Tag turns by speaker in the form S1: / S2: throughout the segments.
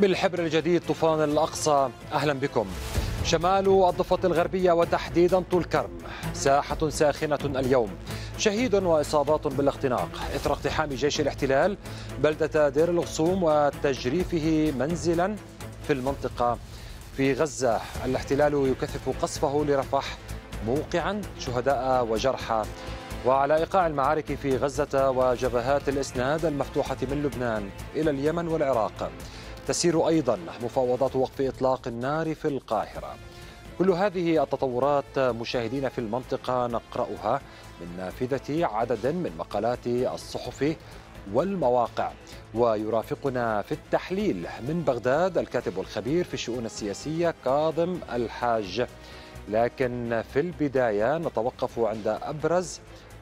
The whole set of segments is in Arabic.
S1: بالحبر الجديد طوفان الأقصى. أهلا بكم. شمال الضفة الغربية وتحديدا طول كرم ساحة ساخنة اليوم. شهيد وإصابات بالاختناق. إثر اقتحام جيش الاحتلال بلدة دير الغصوم وتجريفه منزلا في المنطقة في غزة. الاحتلال يكثف قصفه لرفح موقعا شهداء وجرحى وعلى إيقاع المعارك في غزة وجبهات الإسناد المفتوحة من لبنان إلى اليمن والعراق. تسير أيضا مفاوضات وقف إطلاق النار في القاهرة. كل هذه التطورات مشاهدين في المنطقة نقرأها من نافذة عدد من مقالات الصحف والمواقع. ويرافقنا في التحليل من بغداد الكاتب والخبير في الشؤون السياسية كاظم الحاج. لكن في البداية نتوقف عند أبرز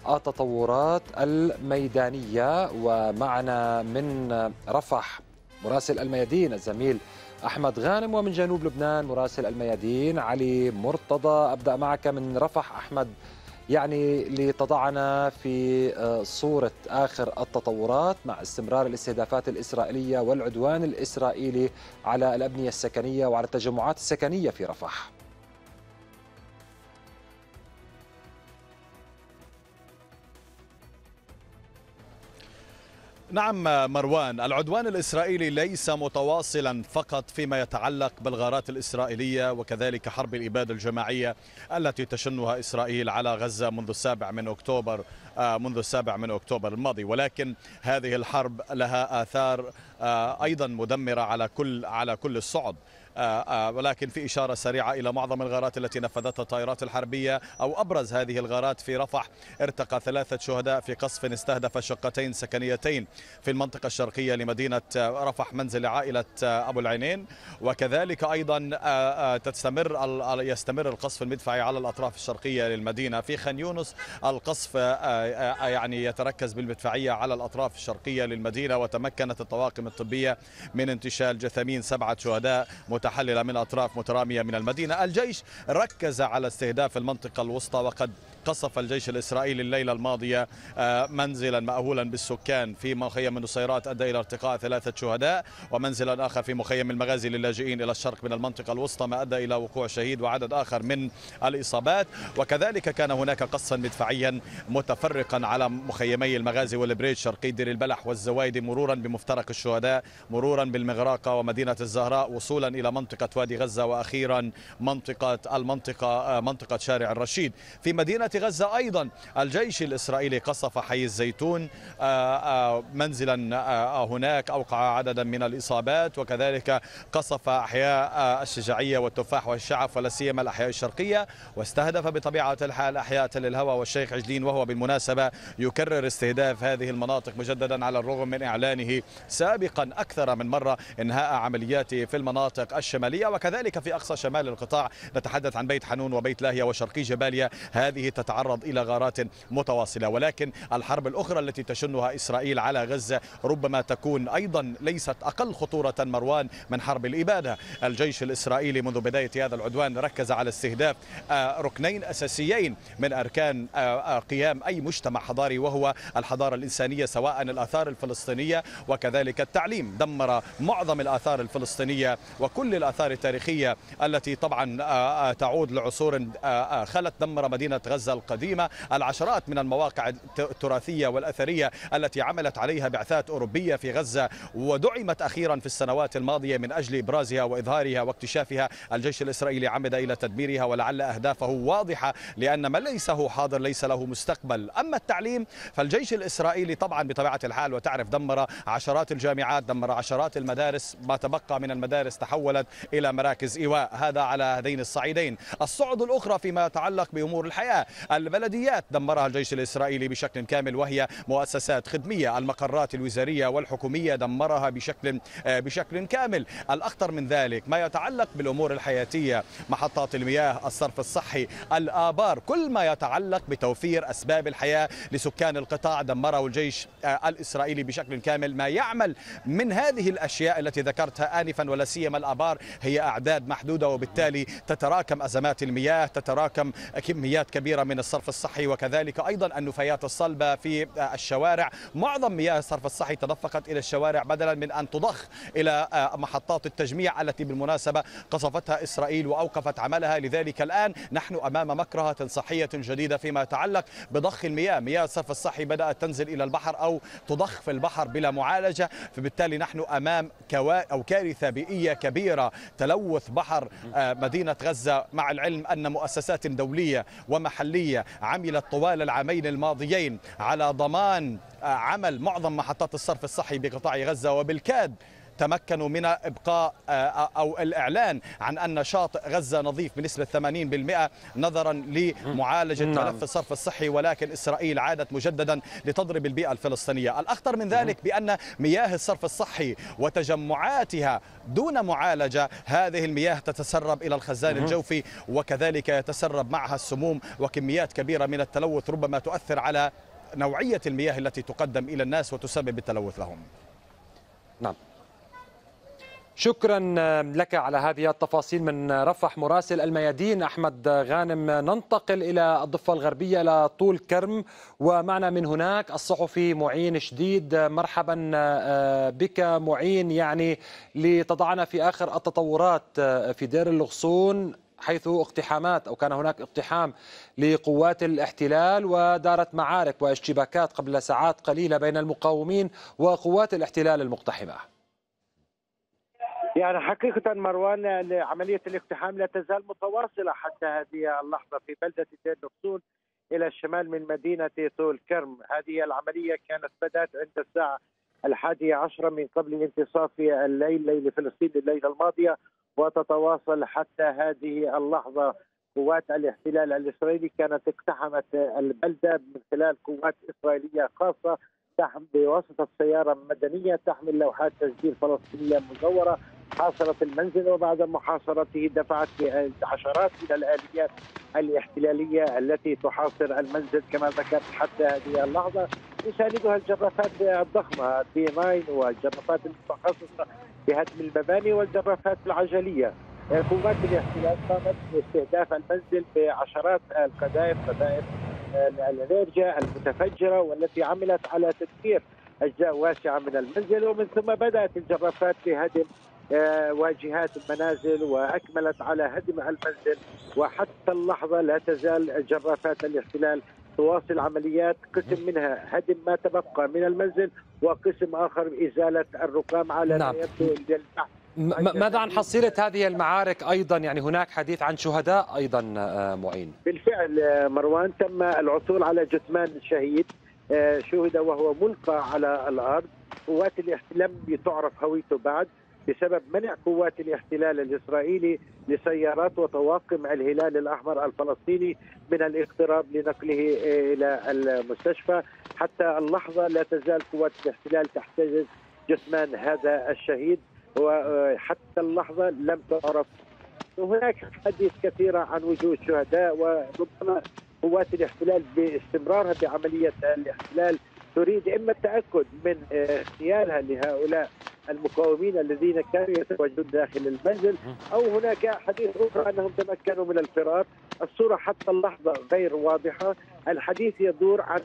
S1: التطورات الميدانية. ومعنا من رفح مراسل الميادين الزميل أحمد غانم ومن جنوب لبنان مراسل الميادين علي مرتضى. أبدأ معك من رفح أحمد يعني لتضعنا في صورة آخر التطورات مع استمرار الاستهدافات الإسرائيلية والعدوان الإسرائيلي على الأبنية السكنية وعلى التجمعات السكنية في رفح.
S2: نعم مروان العدوان الإسرائيلي ليس متواصلا فقط فيما يتعلق بالغارات الإسرائيلية وكذلك حرب الإبادة الجماعية التي تشنها إسرائيل على غزة منذ السابع من أكتوبر منذ السابع من أكتوبر الماضي. ولكن هذه الحرب لها آثار أيضا مدمرة على كل على كل الصعد. ولكن في إشارة سريعة إلى معظم الغارات التي نفذتها الطائرات الحربية أو أبرز هذه الغارات في رفح ارتقى ثلاثة شهداء في قصف استهدف شقتين سكنيتين في المنطقة الشرقية لمدينة رفح منزل عائلة أبو العينين. وكذلك أيضا تستمر يستمر القصف المدفعي على الأطراف الشرقية للمدينة. في خان يونس القصف يعني يتركز بالمدفعية على الأطراف الشرقية للمدينة وتمكنت الطواقم الطبية من انتشال جثامين سبعة شهداء متحللة من أطراف مترامية من المدينة. الجيش ركز على استهداف المنطقة الوسطى وقد قصف الجيش الإسرائيلي الليلة الماضية منزلا مأهولا بالسكان في مخيم النصيرات أدى إلى ارتقاء ثلاثة شهداء ومنزلا آخر في مخيم المغازي للاجئين إلى الشرق من المنطقة الوسطى ما أدى إلى وقوع شهيد وعدد آخر من الإصابات. وكذلك كان هناك قصفا مدفعيا متفرقا على مخيمي المغازي والبريج شرقي دير البلح والزوايد مرورا بمفترق الشهداء مرورا بالمغراقة ومدينة الزهراء وصولا إلى منطقة وادي غزة وأخيرا منطقة المنطقة منطقة شارع الرشيد. في مدينة غزة أيضا الجيش الإسرائيلي قصف حي الزيتون منزلا هناك أوقع عددا من الإصابات وكذلك قصف أحياء الشجاعية والتفاح والشعف ولا سيما الأحياء الشرقية. واستهدف بطبيعة الحال أحياء تل الهوى والشيخ عجلين وهو بالمناسبة يكرر استهداف هذه المناطق مجددا على الرغم من إعلانه سابقا أكثر من مرة إنهاء عملياته في المناطق الشمالية وكذلك في أقصى شمال القطاع نتحدث عن بيت حنون وبيت لاهية وشرقي جباليا. هذه تتعرض إلى غارات متواصلة ولكن الحرب الأخرى التي تشنها إسرائيل على غزة ربما تكون أيضا ليست أقل خطورة مروان من حرب الإبادة. الجيش الإسرائيلي منذ بداية هذا العدوان ركز على استهداف ركنين أساسيين من أركان قيام أي مجتمع حضاري وهو الحضارة الإنسانية سواء الآثار الفلسطينية وكذلك التعليم. دمر معظم الآثار الفلسطينية وكل الآثار التاريخية التي طبعا تعود لعصور خلت دمر مدينة غزة القديمة. العشرات من المواقع التراثية والأثرية التي عملت عليها بعثات أوروبية في غزة ودعمت أخيرا في السنوات الماضية من أجل إبرازها وإظهارها واكتشافها. الجيش الإسرائيلي عمد إلى تدميرها ولعل أهدافه واضحة لأن من ليس هو حاضر ليس له مستقبل. أما التعليم فالجيش الإسرائيلي طبعا بطبيعة الحال وتعرف دمر عشرات الجامعات دمر عشرات المدارس. ما تبقى من المدارس تحولت إلى مراكز إيواء. هذا على هذين الصعيدين. الصعد الأخرى فيما يتعلق بأمور الحياة. البلديات دمرها الجيش الإسرائيلي بشكل كامل وهي مؤسسات خدمية. المقرات الوزارية والحكومية دمرها بشكل بشكل كامل. الأخطر من ذلك ما يتعلق بالأمور الحياتية محطات المياه الصرف الصحي الآبار. كل ما يتعلق بتوفير أسباب الحياة لسكان القطاع دمره الجيش الإسرائيلي بشكل كامل. ما يعمل من هذه الأشياء التي ذكرتها آنفا ولا سيما الآبار هي أعداد محدودة وبالتالي تتراكم أزمات المياه تتراكم كميات كبيرة من الصرف الصحي وكذلك أيضا النفايات الصلبة في الشوارع. معظم مياه الصرف الصحي تدفقت إلى الشوارع بدلا من أن تضخ إلى محطات التجميع التي بالمناسبة قصفتها إسرائيل وأوقفت عملها. لذلك الآن نحن أمام مكرهة صحية جديدة فيما يتعلق بضخ المياه. مياه الصرف الصحي بدأت تنزل إلى البحر أو تضخ في البحر بلا معالجة. فبالتالي نحن أمام كوا أو كارثة بيئية كبيرة تلوث بحر مدينة غزة مع العلم أن مؤسسات دولية ومحلية عملت طوال العامين الماضيين على ضمان عمل معظم محطات الصرف الصحي بقطاع غزة وبالكاد تمكنوا من إبقاء أو الإعلان عن أن شاطئ غزة نظيف بنسبة 80% نظرا لمعالجة نعم. ملف الصرف الصحي ولكن إسرائيل عادت مجددا لتضرب البيئة الفلسطينية، الأخطر من ذلك بأن مياه الصرف الصحي وتجمعاتها دون معالجة هذه المياه تتسرب إلى الخزان الجوفي وكذلك يتسرب معها السموم وكميات كبيرة من التلوث ربما تؤثر على نوعية المياه التي تقدم إلى الناس وتسبب التلوث لهم.
S1: نعم شكرا لك على هذه التفاصيل من رفح مراسل الميادين أحمد غانم ننتقل إلى الضفة الغربية إلى طول كرم ومعنا من هناك الصحفي معين شديد مرحبا بك معين يعني لتضعنا في آخر التطورات في دير الغصون حيث اقتحامات أو كان هناك اقتحام لقوات الاحتلال ودارت معارك واشتباكات قبل ساعات قليلة بين المقاومين وقوات الاحتلال المقتحمة.
S3: يعني حقيقة مروان عملية الاقتحام لا تزال متواصلة حتى هذه اللحظة في بلدة دير نقصون إلى الشمال من مدينة طول كرم. هذه العملية كانت بدأت عند الساعة الحادية عشرة من قبل انتصاف الليل ليل فلسطين الليلة الماضية وتتواصل حتى هذه اللحظة قوات الاحتلال الإسرائيلي كانت اقتحمت البلدة من خلال قوات إسرائيلية خاصة. تحمل بواسطة سيارة مدنية تحمل لوحات تسجيل فلسطينية مزورة حاصرت المنزل وبعد محاصرته دفعت عشرات من الآليات الاحتلالية التي تحاصر المنزل كما ذكرت حتى هذه اللحظة. تساندها الجرافات الضخمة بي 9 والجرافات المتخصصة بهدم المباني والجرافات العجلية. قوات الاحتلال قامت باستهداف المنزل بعشرات القذائف قذائف الانرجيا المتفجرة والتي عملت على تدمير أجزاء واسعة من المنزل ومن ثم بدأت الجرافات بهدم واجهات المنازل وأكملت على هدم المنزل وحتى اللحظة لا تزال جرافات الاحتلال تواصل عمليات قسم منها هدم ما تبقى من المنزل وقسم آخر إزالة الرقام على
S1: نعم.
S3: ما يبدو للبحث
S1: ماذا عن حصيلة هذه المعارك أيضا؟ يعني هناك حديث عن شهداء أيضا معين.
S3: بالفعل مروان تم العثور على جثمان شهيد شهد وهو ملقى على الأرض. قوات الاحتلال لم تعرف هويته بعد بسبب منع قوات الاحتلال الإسرائيلي لسيارات وطواقم الهلال الأحمر الفلسطيني من الاقتراب لنقله إلى المستشفى. حتى اللحظة لا تزال قوات الاحتلال تحتجز جثمان هذا الشهيد. وحتى اللحظة لم تعرف. وهناك حديث كثيرة عن وجود شهداء وربما قوات الاحتلال باستمرارها بعملية الاحتلال تريد إما التأكد من اغتيالها لهؤلاء المقاومين الذين كانوا يتواجدون داخل المنزل أو هناك حديث أخرى أنهم تمكنوا من الفرار، الصورة حتى اللحظة غير واضحة، الحديث يدور عن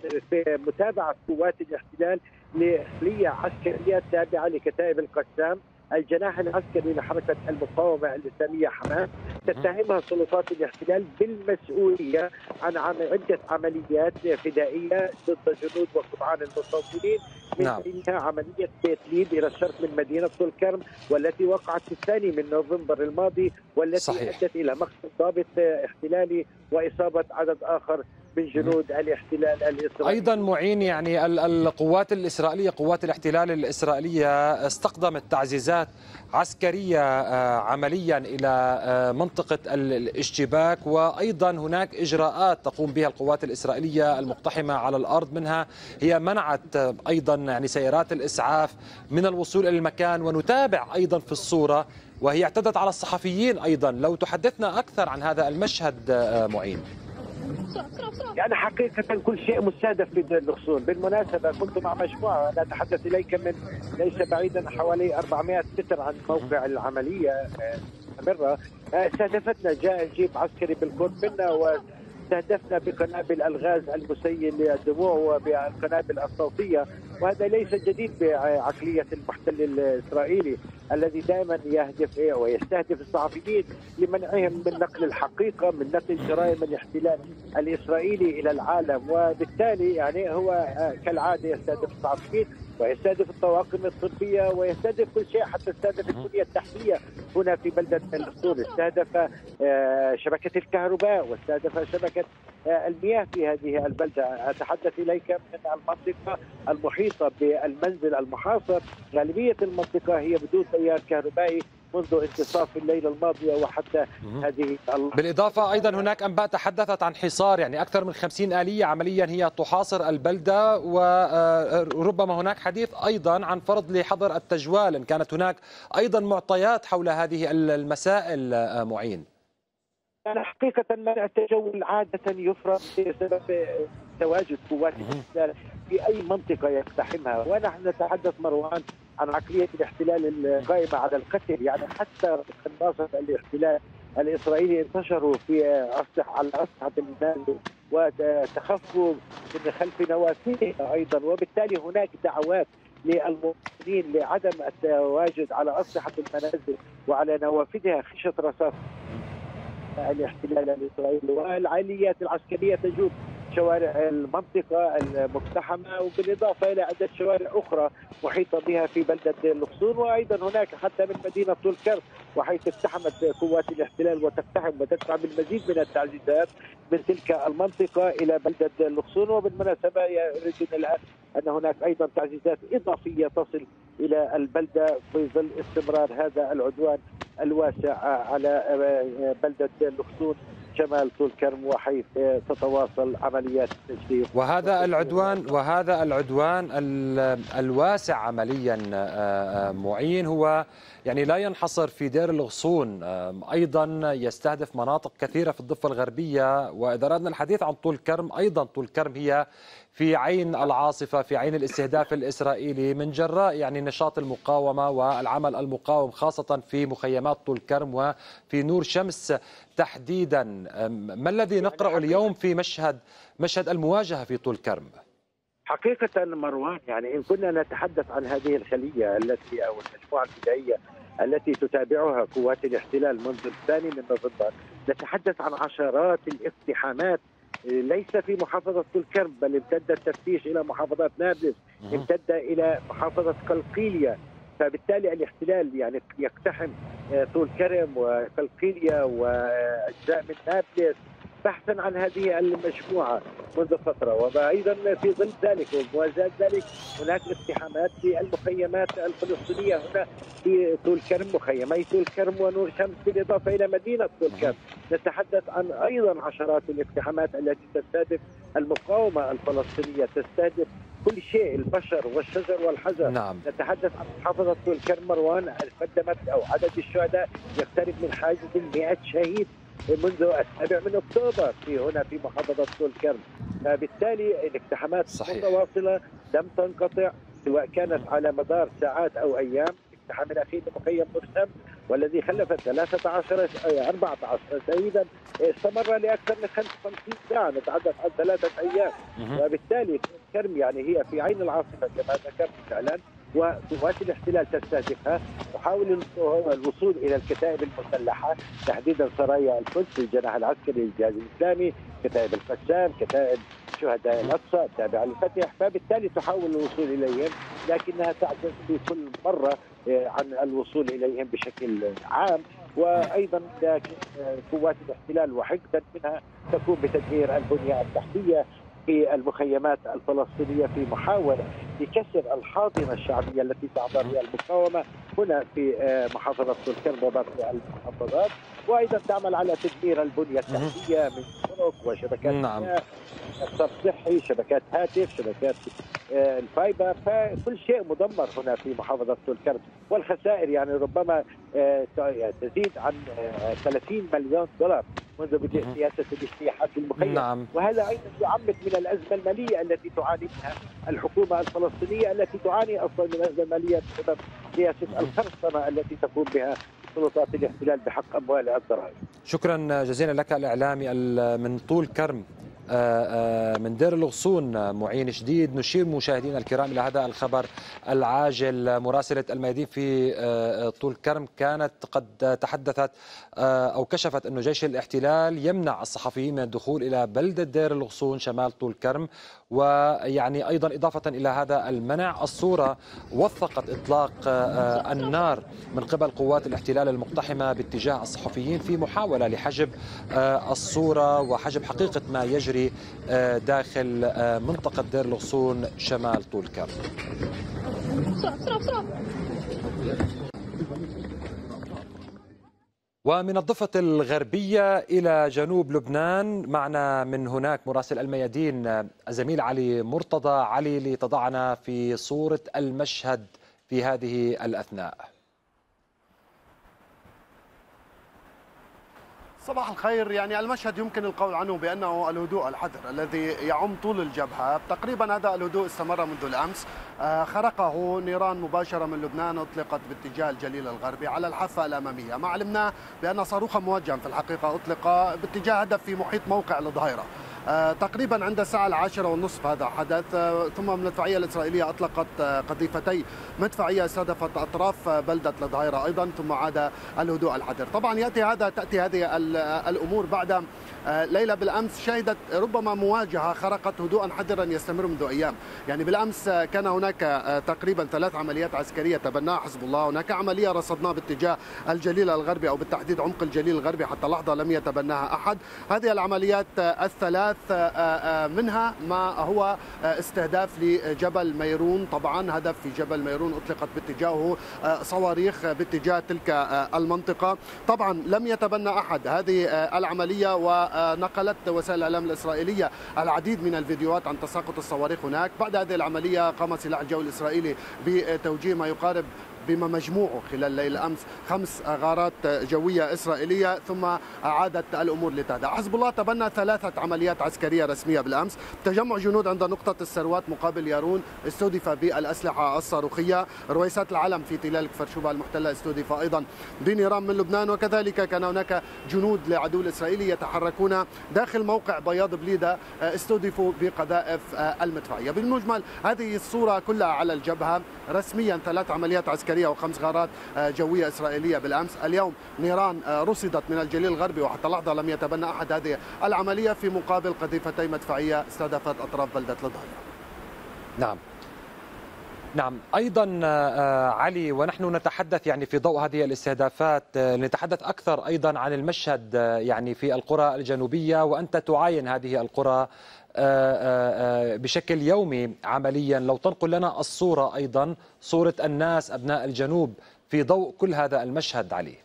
S3: متابعة قوات الاحتلال لخليه عسكرية تابعة لكتائب القسام. الجناح العسكري لحركة المقاومة الإسلامية حماس تتهمها سلطات الاحتلال بالمسؤولية عن عدة عمليات فدائية ضد جنود وقطعان المستوطنين من
S1: نعم.
S3: بينها عملية بيت ليد إلى الشرق من مدينة طول كرم والتي وقعت في الثاني من نوفمبر الماضي والتي
S1: صحيح.
S3: أدت إلى مقتل ضابط احتلالي وإصابة عدد آخر من جنود الاحتلال الإسرائيلي.
S1: أيضا معين يعني ال- القوات الإسرائيلية قوات الاحتلال الإسرائيلية استقدمت تعزيزات عسكرية آه، عمليا إلى آه، منطقة ال- الإشتباك وأيضا هناك إجراءات تقوم بها القوات الإسرائيلية المقتحمة على الأرض منها. هي منعت آه، أيضا يعني سيارات الإسعاف من الوصول إلى المكان ونتابع أيضا في الصورة وهي اعتدت على الصحفيين أيضا. لو تحدثنا أكثر عن هذا المشهد معين.
S3: يعني حقيقة كل شيء مستهدف الغصون بالمناسبة كنت مع مجموعة أنا أتحدث إليك من ليس بعيدا حوالي 400 متر عن موقع العملية آه، مستمرة آه، استهدفتنا جاء جيب عسكري بالقرب منا استهدفنا بقنابل الغاز المسيل للدموع وبالقنابل الصوتية وهذا ليس جديد بعقلية المحتل الإسرائيلي الذي دائما يهدف ويستهدف الصحفيين لمنعهم من نقل الحقيقة من نقل جرائم الاحتلال الإسرائيلي إلى العالم. وبالتالي يعني هو كالعادة يستهدف الصحفيين ويستهدف الطواقم الطبية ويستهدف كل شيء حتى استهدف البنيه التحتية. هنا في بلدة الاسطول استهدف آه، شبكة الكهرباء واستهدف شبكة آه، المياه في هذه البلدة. أتحدث إليك من المنطقة المحيطة بالمنزل المحاصر. غالبية المنطقة هي بدون تيار كهربائي. منذ انتصاف الليلة الماضية وحتى هذه
S1: بالإضافة أيضا هناك أنباء تحدثت عن حصار يعني أكثر من 50 آلية عمليا هي تحاصر البلدة وربما هناك حديث أيضا عن فرض لحظر التجوال إن كانت هناك أيضا معطيات حول هذه المسائل معين.
S3: يعني حقيقة منع التجول عادة يفرض بسبب تواجد قوات الاحتلال في أي منطقة يقتحمها. ونحن نتحدث مروان عن عقلية الاحتلال القائمة على القتل. يعني حتى قناصة الاحتلال الإسرائيلي انتشروا في أسطح على أسطحة المنازل وتخفوا من خلف نوافذها أيضا. وبالتالي هناك دعوات للمواطنين لعدم التواجد على أسطحة المنازل وعلى نوافذها خشية رصاص الاحتلال الإسرائيلي. والعمليات العسكرية تجوب شوارع المنطقة المقتحمة وبالإضافة إلى عدة شوارع أخرى محيطة بها في بلدة الأقصون وأيضا هناك حتى من مدينة طول كرم وحيث اقتحمت قوات الاحتلال وتقتحم وتدفع بالمزيد من التعزيزات من تلك المنطقة إلى بلدة الأقصون وبالمناسبة يردنا الآن أن هناك أيضا تعزيزات إضافية تصل إلى البلدة في ظل استمرار هذا العدوان الواسع على بلدة الأقصون شمال طول كرم وحيث تتواصل عمليات التجديد
S1: وهذا العدوان وهذا العدوان الواسع عمليا آه، آه، معين. هو يعني لا ينحصر في دير الغصون أيضا يستهدف مناطق كثيرة في الضفة الغربية. وإذا أردنا الحديث عن طول كرم أيضا طول كرم هي في عين العاصفة في عين الاستهداف الإسرائيلي من جراء يعني نشاط المقاومة والعمل المقاوم خاصة في مخيمات طول كرم وفي نور شمس تحديدا. ما الذي نقرأه اليوم في مشهد مشهد المواجهة في طول كرم؟
S3: حقيقة مروان يعني إن كنا نتحدث عن هذه الخلية التي أو المجموعة البدائية التي تتابعها قوات الاحتلال منذ الثاني من نوفمبر نتحدث عن عشرات الاقتحامات ليس في محافظة طول كرم بل امتد التفتيش إلى محافظات نابلس امتد إلى محافظة قلقيلية فبالتالي الاحتلال يعني يقتحم آه، طول كرم وقلقيلية وأجزاء من نابلس. بحثا عن هذه المجموعة منذ فترة وأيضا في ظل ذلك وموازاة ذلك هناك اقتحامات في المخيمات الفلسطينية هنا في طول كرم مخيمي طول كرم ونور شمس بالإضافة إلى مدينة طول كرم. نتحدث عن أيضا عشرات الاقتحامات التي تستهدف المقاومة الفلسطينية تستهدف كل شيء البشر والشجر والحجر.
S1: نعم.
S3: نتحدث عن محافظة الكرم مروان قدمت أو عدد الشهداء يقترب من حاجز ال 100 شهيد. منذ السابع من أكتوبر في هنا في محافظة طول كرم فبالتالي الاقتحامات متواصلة لم تنقطع سواء كانت على مدار ساعات أو أيام. الاقتحام الأخير لمخيم مرسم والذي خلف 13 14 شهيدا استمر لأكثر من 55 ساعة نتحدث عن ثلاثة أيام. وبالتالي كرم يعني هي في عين العاصفه كما ذكرت فعلا. وقوات الاحتلال تستهدفها تحاول الوصول إلى الكتائب المسلحة تحديدا سرايا القدس الجناح العسكري للجهاز الإسلامي كتائب القسام كتائب شهداء الأقصى التابعه للفتح. فبالتالي تحاول الوصول إليهم لكنها تعجز في كل مرة آه، عن الوصول إليهم بشكل عام. وأيضا قوات الاحتلال وحقدا منها تقوم بتدمير البنية التحتية. في المخيمات الفلسطينية في محاولة لكسر الحاضنة الشعبية التي تعبر بها المقاومة. هنا في آه، محافظة الكرم وباقي المحافظات. وأيضا تعمل على تدمير البنية التحتية من طرق وشبكات
S1: نعم.
S3: صرف صحي شبكات هاتف شبكات الفايبر فكل شيء مدمر هنا في محافظة الكرم والخسائر يعني ربما آه، تزيد عن 30 مليون دولار منذ بدء سياسة الاجتياحات المخيم.
S1: نعم.
S3: وهذا أيضا يعمق من الأزمة المالية التي تعاني منها الحكومة الفلسطينية التي تعاني أصلا من الأزمة المالية بسبب سياسة الخرسنه التي تقوم بها سلطات الاحتلال بحق اموال الضرائب.
S1: شكرا جزيلا لك الإعلامي. من طول كرم آه، آه، من دير الغصون معين شديد. نشير مشاهدينا الكرام إلى هذا الخبر العاجل. مراسلة الميادين في آه، طول كرم كانت قد تحدثت أو كشفت انه جيش الاحتلال يمنع الصحفيين من الدخول إلى بلده دير الغصون شمال طول كرم. ويعني أيضا إضافة إلى هذا المنع الصورة وثقت إطلاق النار من قبل قوات الاحتلال المقتحمة باتجاه الصحفيين في محاولة لحجب الصورة وحجب حقيقة ما يجري يجري آه، داخل آه، منطقة دير الغصون شمال طول كرم ومن الضفة الغربية إلى جنوب لبنان معنا من هناك مراسل الميادين الزميل علي مرتضى علي لتضعنا في صورة المشهد في هذه الأثناء.
S4: صباح الخير. يعني المشهد يمكن القول عنه بأنه الهدوء الحذر الذي يعم طول الجبهة. تقريبا هذا الهدوء استمر منذ الأمس. آه، خرقه نيران مباشرة من لبنان أطلقت باتجاه الجليل الغربي على الحافة الأمامية. ما علمنا بأن صاروخا موجها في الحقيقة أطلق باتجاه هدف في محيط موقع الظهيرة تقريبا عند الساعة العاشرة والنصف هذا حدث آه، ثم المدفعية الإسرائيلية أطلقت آه، قذيفتي مدفعية استهدفت أطراف بلدة الظهيرة أيضا ثم عاد الهدوء الحذر. طبعا يأتي هذا تأتي هذه الأمور بعد ليلة بالأمس شهدت ربما مواجهة خرقت هدوءا حذرا يستمر منذ أيام. يعني بالأمس كان هناك تقريبا ثلاث عمليات عسكرية تبناها حزب الله. هناك عملية رصدناها باتجاه الجليل الغربي أو بالتحديد عمق الجليل الغربي حتى لحظة لم يتبناها أحد. هذه العمليات الثلاث آه، آه، منها ما هو آه، استهداف لجبل ميرون. طبعا هدف في جبل ميرون أطلقت باتجاهه صواريخ باتجاه تلك المنطقة. طبعا لم يتبنى أحد هذه العملية ونقلت وسائل الإعلام الإسرائيلية العديد من الفيديوهات عن تساقط الصواريخ هناك. بعد هذه العملية قام سلاح الجو الإسرائيلي بتوجيه ما يقارب بما مجموعه خلال ليل أمس. خمس غارات جوية إسرائيلية ثم عادت الأمور لتهدأ. حزب الله تبنى ثلاثة عمليات عسكرية رسمية بالأمس. تجمع جنود عند نقطة السروات مقابل يارون. استهدف بالأسلحة الصاروخية. رويسات العلم في تلال كفر المحتلة استهدف أيضا. بنيران من لبنان. وكذلك كان هناك جنود لعدو الإسرائيلي يتحركون داخل موقع بياض بليدة استهدفوا بقذائف المدفعية بالمجمل هذه الصورة كلها على الجبهة. رسميا ثلاث عمليات عسكرية عسكريه وخمس غارات آه، جوية إسرائيلية بالأمس، اليوم نيران آه، رصدت من الجليل الغربي وحتى لحظه لم يتبنى أحد هذه العملية في مقابل قذيفتي مدفعية استهدفت أطراف بلدة الظهيره.
S1: نعم. نعم أيضا آه، علي ونحن نتحدث يعني في ضوء هذه الاستهدافات نتحدث أكثر أيضا عن المشهد يعني في القرى الجنوبية وأنت تعاين هذه القرى بشكل يومي عمليا. لو تنقل لنا الصورة أيضا صورة الناس أبناء الجنوب في ضوء كل هذا المشهد علي.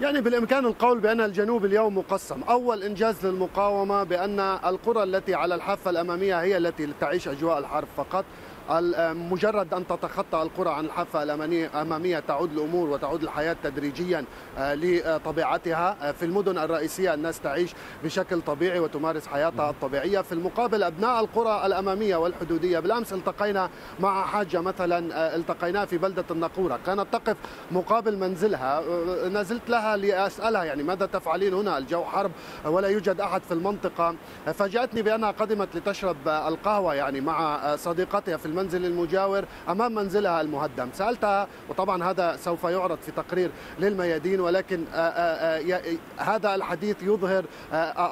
S4: يعني بالإمكان القول بأن الجنوب اليوم مقسم. أول إنجاز للمقاومة بأن القرى التي على الحافة الأمامية هي التي تعيش أجواء الحرب فقط. مجرد أن تتخطى القرى عن الحافة الأمامية تعود الأمور وتعود الحياة تدريجيا آه، لطبيعتها. آه، في المدن الرئيسية الناس تعيش بشكل طبيعي وتمارس حياتها الطبيعية. في المقابل أبناء القرى الأمامية والحدودية. بالأمس التقينا مع حاجة مثلا آه، التقيناها في بلدة النقورة. كانت تقف مقابل منزلها. نزلت لها لأسألها يعني ماذا تفعلين هنا؟ الجو حرب ولا يوجد أحد في المنطقة. فاجأتني بأنها قدمت لتشرب القهوة يعني مع صديقتها في المنزل. المنزل المجاور أمام منزلها المهدم. سألتها وطبعا هذا سوف يعرض في تقرير للميادين ولكن آه، آه، آه، هذا الحديث يظهر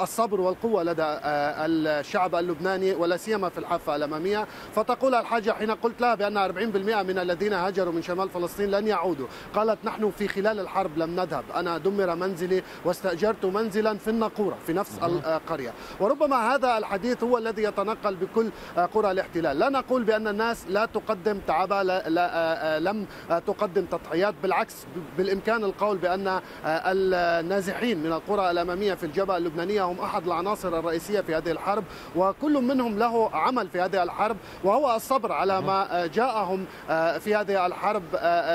S4: الصبر والقوة لدى الشعب اللبناني ولا سيما في الحافة الأمامية. فتقول الحاجة حين قلت لها بأن 40% من الذين هاجروا من شمال فلسطين لن يعودوا. قالت نحن في خلال الحرب لم نذهب. أنا دمر منزلي واستأجرت منزلا في النقورة في نفس القرية وربما هذا الحديث هو الذي يتنقل بكل قرى الاحتلال. لا نقول بأن الناس لا تقدم تعبها لا لا آه، آه، لم تقدم تضحيات بالعكس بالإمكان القول بأن آه، النازحين من القرى الأمامية في الجبهه اللبنانية هم أحد العناصر الرئيسية في هذه الحرب وكل منهم له عمل في هذه الحرب وهو الصبر على ما جاءهم في هذه الحرب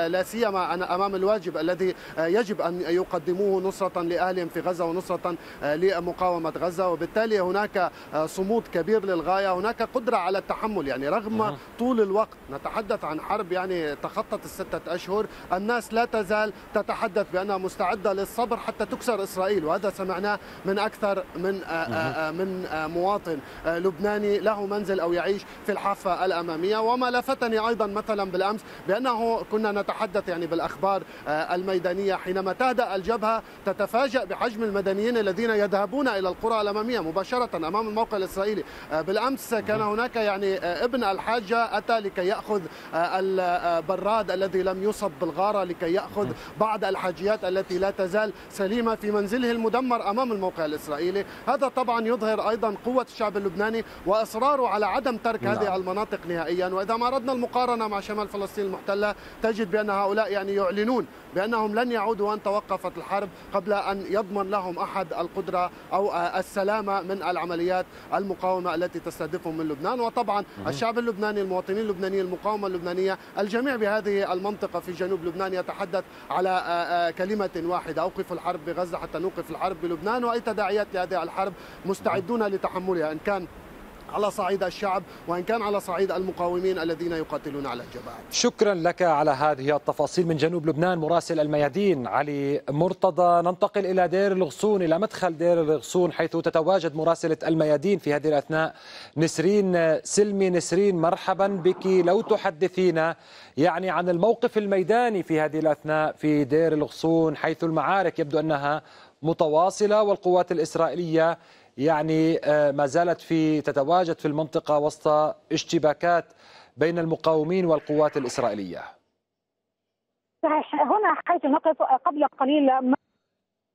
S4: لا سيما أمام الواجب الذي يجب أن يقدموه نصرة لأهلهم في غزة ونصرة لمقاومة غزة وبالتالي هناك صمود كبير للغاية هناك قدرة على التحمل يعني رغم طول الوقت نتحدث عن حرب يعني تخطت الستة أشهر الناس لا تزال تتحدث بأنها مستعدة للصبر حتى تكسر إسرائيل وهذا سمعناه من أكثر من من مواطن لبناني له منزل أو يعيش في الحافة الأمامية. وما لفتني أيضا مثلا بالأمس بأنه كنا نتحدث يعني بالأخبار الميدانية حينما تهدأ الجبهة تتفاجأ بحجم المدنيين الذين يذهبون إلى القرى الأمامية مباشرة أمام الموقع الإسرائيلي. بالأمس كان هناك يعني ابن الحاجة أتى لكي يأخذ البراد الذي لم يصب بالغارة لكي يأخذ بعض الحاجيات التي لا تزال سليمة في منزله المدمر أمام الموقع الإسرائيلي. هذا طبعا يظهر أيضا قوة الشعب اللبناني وإصراره على عدم ترك نعم. هذه المناطق نهائيا. وإذا ما أردنا المقارنة مع شمال فلسطين المحتلة تجد بأن هؤلاء يعني يعلنون بأنهم لن يعودوا وأن توقفت الحرب قبل أن يضمن لهم أحد القدرة أو السلامة من العمليات المقاومة التي تستهدفهم من لبنان. وطبعا الشعب اللبناني المواطنين اللبنانيين المقاومة اللبنانية الجميع بهذه المنطقة في جنوب لبنان يتحدث على كلمة واحدة. أوقف الحرب بغزة حتى نوقف الحرب بلبنان وأي تداعيات لهذه الحرب مستعدون لتحملها إن كان على صعيد الشعب وإن كان على صعيد المقاومين الذين يقاتلون على الجبهات
S1: شكرا لك على هذه التفاصيل من جنوب لبنان مراسل الميادين. علي مرتضى ننتقل إلى دير الغصون إلى مدخل دير الغصون حيث تتواجد مراسلة الميادين في هذه الأثناء. نسرين سلمي نسرين مرحبا بك. لو تحدثينا يعني عن الموقف الميداني في هذه الأثناء في دير الغصون حيث المعارك يبدو أنها متواصلة والقوات الإسرائيلية يعني آه، ما زالت في تتواجد في المنطقة وسط اشتباكات بين المقاومين والقوات الإسرائيلية.
S5: صحيح. هنا حيث نقف قبل قليل.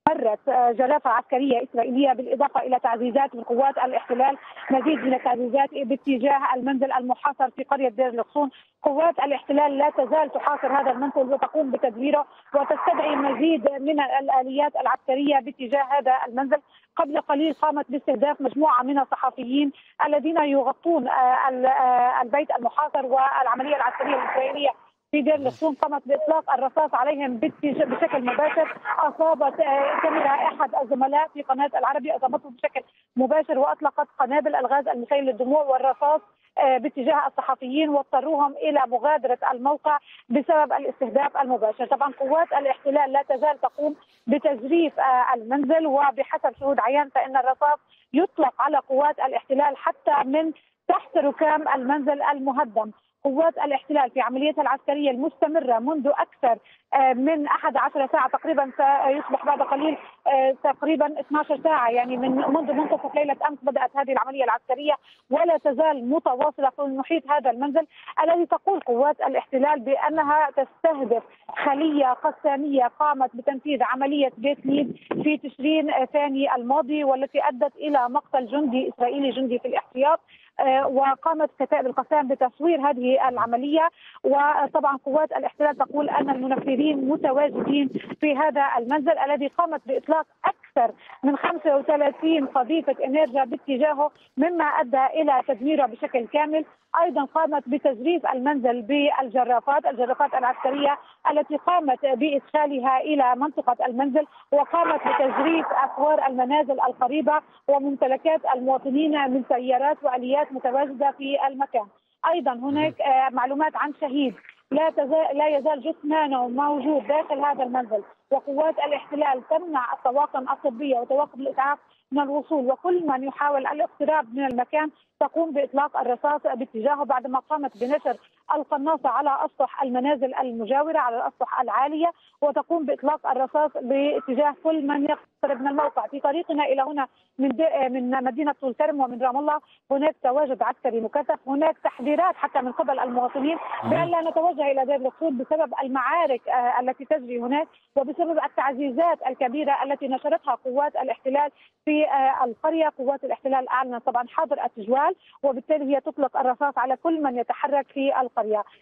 S5: مرت آه، جرافة عسكرية إسرائيلية بالإضافة إلى تعزيزات من قوات الاحتلال. مزيد من التعزيزات باتجاه المنزل المحاصر في قرية دير الغصون قوات الاحتلال لا تزال تحاصر هذا المنزل وتقوم بتدميره وتستدعي مزيد من الآليات العسكرية باتجاه هذا المنزل. قبل قليل قامت باستهداف مجموعة من الصحفيين الذين يغطون آه، آه، البيت المحاصر والعملية العسكرية الإسرائيلية. في دير الغصون قامت باطلاق الرصاص عليهم بشكل مباشر. اصابت كاميرا أحد الزملاء في قناة العربي. أصابته بشكل مباشر وأطلقت قنابل ألغاز المسيل للدموع والرصاص آه، باتجاه الصحفيين وأضطروهم إلى مغادرة الموقع بسبب الاستهداف المباشر، طبعا قوات الاحتلال لا تزال تقوم بتجريف آه، المنزل وبحسب شهود عيان فإن الرصاص يطلق على قوات الاحتلال حتى من تحت ركام المنزل المهدم. قوات الاحتلال في عمليتها العسكرية المستمرة منذ أكثر آه، من 11 ساعة تقريبا سيصبح بعد قليل آه، تقريبا 12 ساعة. يعني من منذ منتصف ليلة أمس بدأت هذه العملية العسكرية ولا تزال متواصلة في محيط هذا المنزل الذي تقول قوات الاحتلال بأنها تستهدف خلية قسامية قامت بتنفيذ عملية بيت ليد في تشرين ثاني الماضي والتي أدت إلى مقتل جندي إسرائيلي جندي في الاحتياط. وقامت كتائب القسام بتصوير هذه العملية. وطبعا قوات الاحتلال تقول أن المنفذين متواجدين في هذا المنزل الذي قامت بإطلاق أكثر من 35 قذيفه انرجا باتجاهه مما أدى إلى تدميره بشكل كامل أيضا قامت بتجريف المنزل بالجرافات، الجرافات العسكرية التي قامت بإدخالها إلى منطقة المنزل وقامت بتجريف اسوار المنازل القريبة وممتلكات المواطنين من سيارات وآليات متواجدة في المكان. أيضا هناك آه، معلومات عن شهيد لا لا يزال جثمانه موجود داخل هذا المنزل وقوات الاحتلال تمنع الطواقم الطبية وطواقم الاسعاف من الوصول وكل من يحاول الاقتراب من المكان تقوم بإطلاق الرصاص باتجاهه بعدما قامت بنشر القناصة على أسطح المنازل المجاورة على الأسطح العالية وتقوم بإطلاق الرصاص باتجاه كل من يقترب من الموقع. في طريقنا إلى هنا من من مدينة طول كرم ومن رام الله هناك تواجد عسكري مكثف هناك تحذيرات حتى من قبل المواطنين بأن لا نتوجه إلى دير الخود بسبب المعارك آه، التي تجري هناك وبسبب التعزيزات الكبيرة التي نشرتها قوات الاحتلال في آه، القرية. قوات الاحتلال أعلنت طبعا حظر التجوال وبالتالي هي تطلق الرصاص على كل من يتحرك في القريه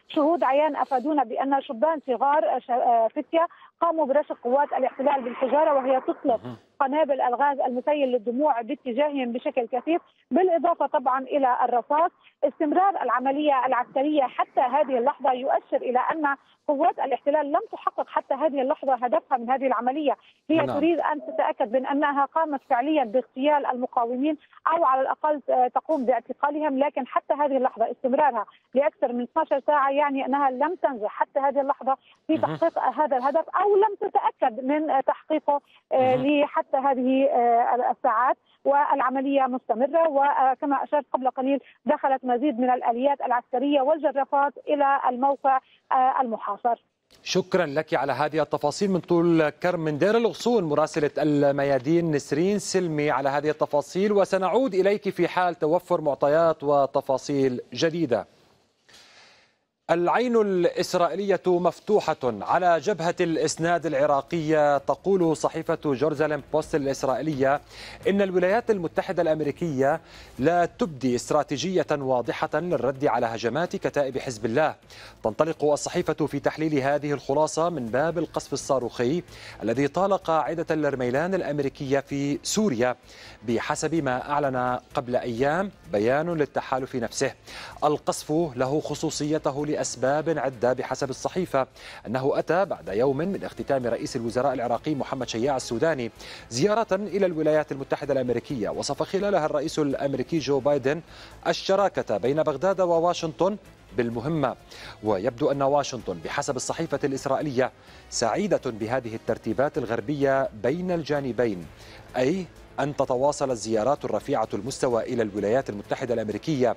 S5: شهود عيان أفادونا بأن شبان صغار آه، فتية قاموا برشق قوات الاحتلال بالحجارة وهي تطلق. قنابل الغاز المسيل للدموع باتجاههم بشكل كثيف بالاضافه طبعا إلى الرصاص. استمرار العملية العسكريه حتى هذه اللحظه يؤشر إلى ان قوات الاحتلال لم تحقق حتى هذه اللحظه هدفها من هذه العملية. هي
S1: نعم.
S5: تريد أن تتأكد من أنها قامت فعليا باغتيال المقاومين أو على الأقل تقوم باعتقالهم لكن حتى هذه اللحظة استمرارها لأكثر من 12 ساعة يعني أنها لم تنجح حتى هذه اللحظة في تحقيق هذا الهدف أو لم تتأكد من تحقيقه آه، لحتى هذه آه، الساعات والعملية مستمرة وكما أشرت قبل قليل دخلت مزيد من الآليات العسكرية والجرافات إلى الموقع آه، المحاصر.
S1: شكرا لك على هذه التفاصيل من طول كرم من دير الغصون مراسلة الميادين نسرين سلمي على هذه التفاصيل وسنعود إليك في حال توفر معطيات وتفاصيل جديدة. العين الإسرائيلية مفتوحة على جبهة الإسناد العراقية تقول صحيفة جورزالم بوست الإسرائيلية إن الولايات المتحدة الأمريكية لا تبدي استراتيجية واضحة للرد على هجمات كتائب حزب الله. تنطلق الصحيفة في تحليل هذه الخلاصة من باب القصف الصاروخي الذي طال قاعدة الرميلان الأمريكية في سوريا بحسب ما أعلن قبل أيام بيان للتحالف نفسه. القصف له خصوصيته لأسباب عدة بحسب الصحيفة. أنه أتى بعد يوم من اختتام رئيس الوزراء العراقي محمد شياع السوداني زيارة إلى الولايات المتحدة الأمريكية وصف خلالها الرئيس الأمريكي جو بايدن الشراكة بين بغداد وواشنطن بالمهمة. ويبدو أن واشنطن بحسب الصحيفة الإسرائيلية سعيدة بهذه الترتيبات الغربية بين الجانبين أي أن تتواصل الزيارات الرفيعة المستوى إلى الولايات المتحدة الأمريكية.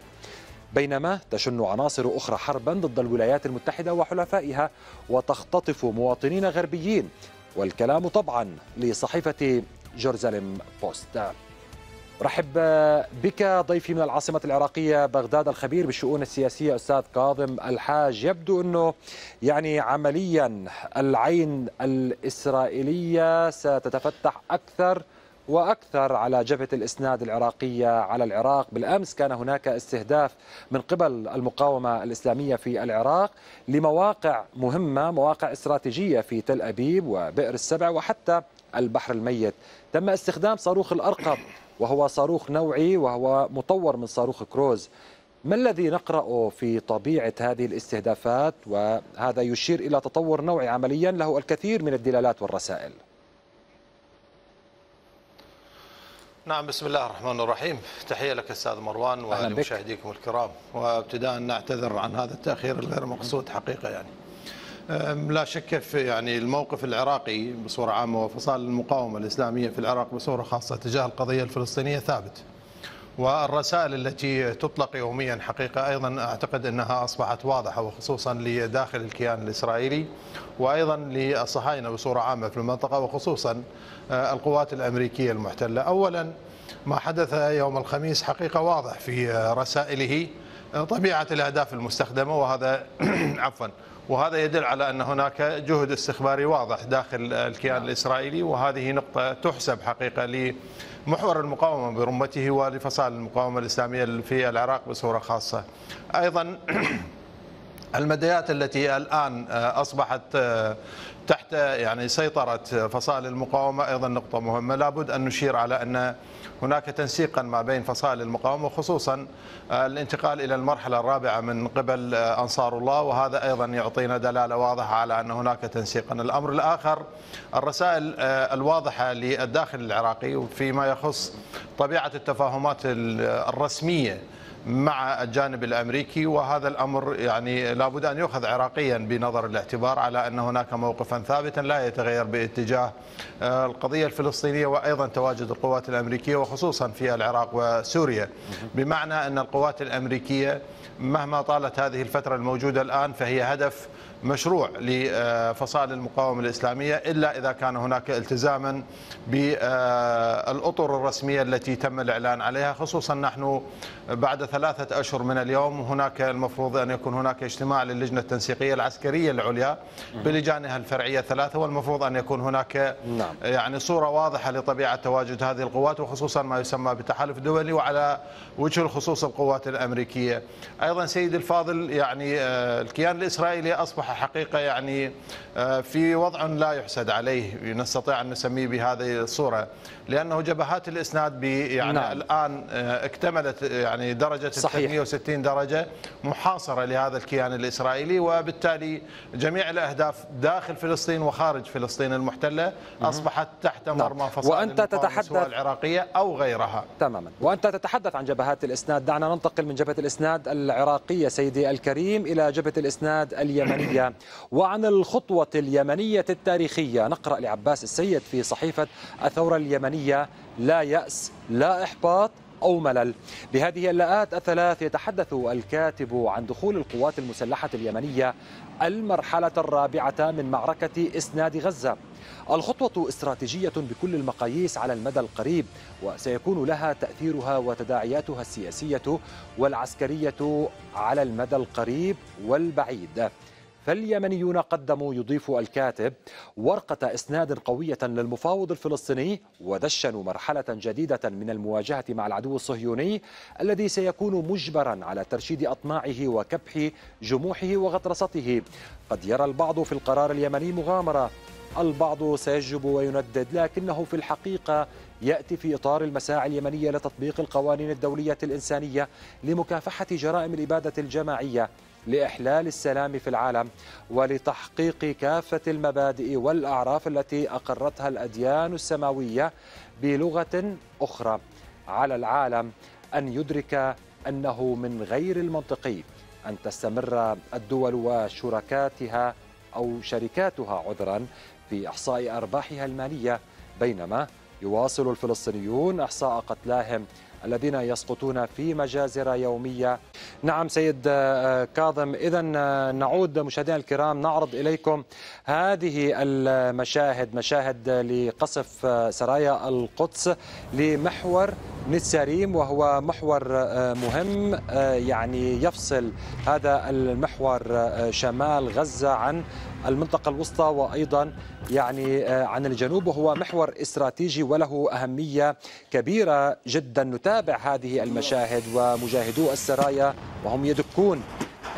S1: بينما تشن عناصر أخرى حربا ضد الولايات المتحدة وحلفائها وتختطف مواطنين غربيين. والكلام طبعا لصحيفة جورزالم بوست. رحب بك ضيفي من العاصمة العراقية بغداد الخبير بالشؤون السياسية أستاذ كاظم الحاج. يبدو أنه يعني عمليا العين الإسرائيلية ستتفتح أكثر وأكثر على جبهة الإسناد العراقية على العراق، بالأمس كان هناك استهداف من قبل المقاومة الإسلامية في العراق لمواقع مهمة، مواقع استراتيجية في تل أبيب وبئر السبع وحتى البحر الميت، تم استخدام صاروخ الارقم وهو صاروخ نوعي وهو مطور من صاروخ كروز. ما الذي نقرأه في طبيعة هذه الاستهدافات؟ وهذا يشير إلى تطور نوعي عمليا له الكثير من الدلالات والرسائل.
S6: نعم بسم الله الرحمن الرحيم. تحية لك أستاذ مروان ولمشاهديكم الكرام. وابتداء نعتذر عن هذا التأخير الغير مقصود حقيقة يعني. لا شك في يعني الموقف العراقي بصورة عامة وفصائل المقاومة الإسلامية في العراق بصورة خاصة تجاه القضية الفلسطينية ثابت. والرسائل التي تطلق يوميا حقيقة أيضا أعتقد أنها أصبحت واضحة وخصوصا لداخل الكيان الإسرائيلي وأيضا للصهاينة بصورة عامة في المنطقة وخصوصا آه، القوات الأمريكية المحتلة. أولا ما حدث يوم الخميس حقيقة واضح في رسائله آه، طبيعة الأهداف المستخدمة وهذا عفوا وهذا يدل على أن هناك جهد استخباري واضح داخل الكيان الإسرائيلي وهذه نقطة تحسب حقيقة محور المقاومة برمته ولفصائل المقاومة الإسلامية في العراق بصورة خاصة. أيضا المديات التي الآن أصبحت تحت يعني سيطرة فصائل المقاومة أيضا نقطة مهمة. لابد أن نشير على أن هناك تنسيقا ما بين فصائل المقاومة خصوصا الانتقال إلى المرحلة الرابعة من قبل أنصار الله وهذا أيضا يعطينا دلالة واضحة على أن هناك تنسيقا. الأمر الآخر الرسائل الواضحة للداخل العراقي فيما يخص طبيعة التفاهمات الرسمية مع الجانب الأمريكي وهذا الأمر يعني لابد أن يؤخذ عراقيا بنظر الاعتبار على أن هناك موقفا ثابتا لا يتغير باتجاه آه، القضية الفلسطينية وأيضا تواجد القوات الأمريكية وخصوصا في العراق وسوريا. بمعنى أن القوات الأمريكية مهما طالت هذه الفترة الموجودة الآن فهي هدف مشروع لفصائل المقاومة الإسلامية إلا إذا كان هناك التزاما بالأطر الرسمية التي تم الإعلان عليها خصوصا نحن بعد ثلاثة أشهر من اليوم هناك المفروض أن يكون هناك اجتماع للجنة التنسيقية العسكرية العليا بلجانها الفرعية الثلاثة والمفروض أن يكون هناك نعم. يعني صورة واضحة لطبيعة تواجد هذه القوات وخصوصا ما يسمى بالتحالف الدولي وعلى وجه الخصوص القوات الأمريكية أيضا سيد الفاضل يعني آه، الكيان الإسرائيلي أصبح حقيقة يعني آه، في وضع لا يحسد عليه نستطيع أن نسميه بهذه الصورة لأنه جبهات الإسناد يعني نعم. الآن آه، اكتملت يعني درجة صحيح. 360 درجة محاصرة لهذا الكيان الإسرائيلي وبالتالي جميع الأهداف داخل فلسطين وخارج فلسطين المحتلة أصبحت تحت نعم. مرمى فصائل وأنت تتحدث العراقية أو غيرها.
S1: تماما. وأنت تتحدث عن جبهات الإسناد. دعنا ننتقل من جبهة الإسناد العراقية سيدي الكريم إلى جبهة الإسناد اليمنية. وعن الخطوة اليمنية التاريخية نقرأ لعباس السيد في صحيفة الثورة اليمنية. لا يأس لا إحباط. أو ملل. بهذه اللاءات الثلاث يتحدث الكاتب عن دخول القوات المسلحة اليمنية المرحلة الرابعة من معركة إسناد غزة. الخطوة استراتيجية بكل المقاييس على المدى القريب وسيكون لها تأثيرها وتداعياتها السياسية والعسكرية على المدى القريب والبعيد. فاليمنيون قدموا يضيف الكاتب ورقة إسناد قوية للمفاوض الفلسطيني ودشنوا مرحلة جديدة من المواجهة مع العدو الصهيوني الذي سيكون مجبرا على ترشيد أطماعه وكبح جموحه وغطرسته. قد يرى البعض في القرار اليمني مغامرة. البعض سيجب ويندد لكنه في الحقيقة يأتي في إطار المساعي اليمنية لتطبيق القوانين الدولية الإنسانية لمكافحة جرائم الإبادة الجماعية. لإحلال السلام في العالم ولتحقيق كافة المبادئ والأعراف التي أقرتها الأديان السماوية بلغة أخرى على العالم أن يدرك أنه من غير المنطقي أن تستمر الدول وشركاتها أو شركاتها عذرا في إحصاء أرباحها المالية بينما يواصل الفلسطينيون إحصاء قتلاهم الذين يسقطون في مجازر يومية. نعم سيد آه، كاظم إذا آه، نعود مشاهدينا الكرام نعرض إليكم هذه المشاهد مشاهد لقصف آه، سرايا القدس لمحور نتساريم وهو محور مهم يعني يفصل هذا المحور شمال غزة عن المنطقة الوسطى وأيضا يعني آه، عن الجنوب وهو محور استراتيجي وله أهمية كبيرة جدا. نتابع هذه المشاهد ومجاهدو السرايا وهم يدكون